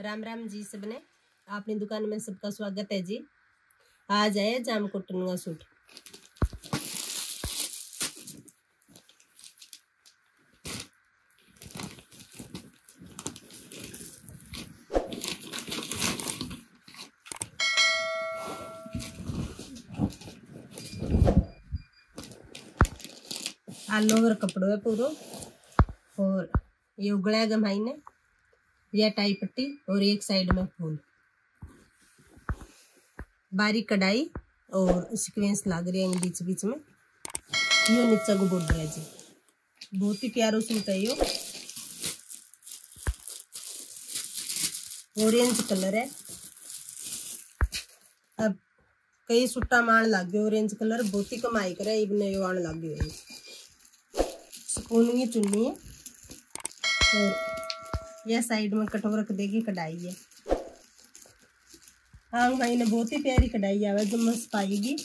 राम राम जी सबने। अपनी दुकान में सबका स्वागत है जी। आज आए जाम कॉटन का सूट। आल ओवर कपड़ो है पूरा। और ये उगड़ा गमाई ने। यह टाई पट्टी और एक साइड में फूल। बारीक कढ़ाई और सीक्वेंस लाग रहे हैं बीच बीच में। यो नीचे को बॉर्डर है जी। बहुत ही प्यारो सूट है यो। ऑरेंज कलर है। अब कई सूटा मान लग गए ऑरेंज कलर बहुत ही कमाई करे इबने यो आने लग गए स्पून की चुन्नी है। और यह साइड में कटोरक देगी, कढ़ाई है। हाँ भाई ने बहुत ही प्यारी कढ़ाई आवे जो मस्त पाएगी।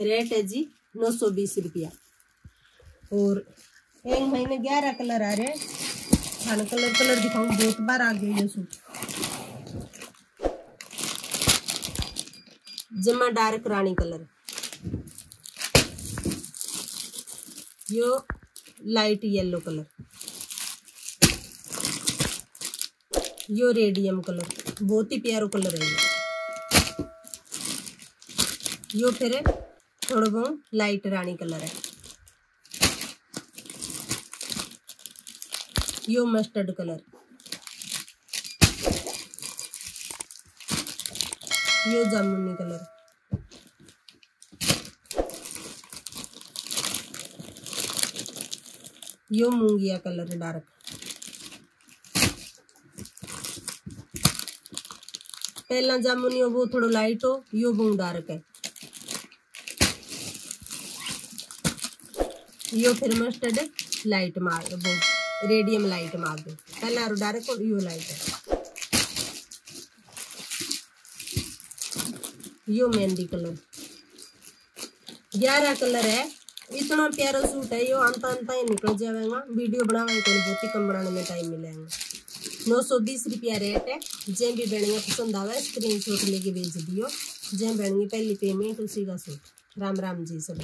रेट है जी नौ सौ बीस रुपया। और एक महीने ग्यारह कलर आ रहे हैं। कलर कलर दिखाऊँ, बहुत बार आ गई ये सूट जमा डार्क रानी कलर। यो लाइट येलो कलर। यो रेडियम कलर, बहुत ही प्यारो कलर है ये। फिर थोड़ा बहुत लाइट रानी कलर है। यो मस्टर्ड कलर। यो जामुनी कलर। यो मूंगिया कलर डार्क। पहला जामुनी वो थोड़ा लाइट हो, यो बहुत डार्क है। यो फिर मस्टर्ड लाइट मार, वो रेडियम लाइट मार दो। पहला डार्क और यो लाइट है। यो मेहंदी कलर ग्यारह कलर है। इतना प्यारा सूट है, यो अंत अंत ही निकल जाएगा। वीडियो बनावा बहुत ही कम बनाने में टाइम मिलेगा। नौ सौ बीस रुपया रेट है। जे भी बनेगा पसंद आवे स्क्रीन शॉट लेके भेज दियो। जे बनेगी पहली पेमेंट उसी का सूट। राम राम जी सब